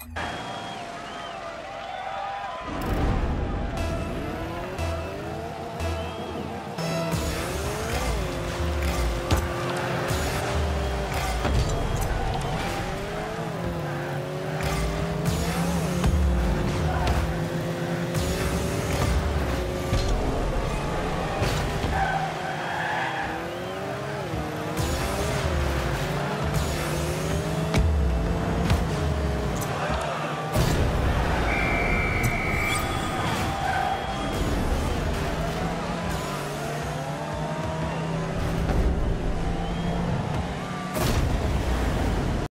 you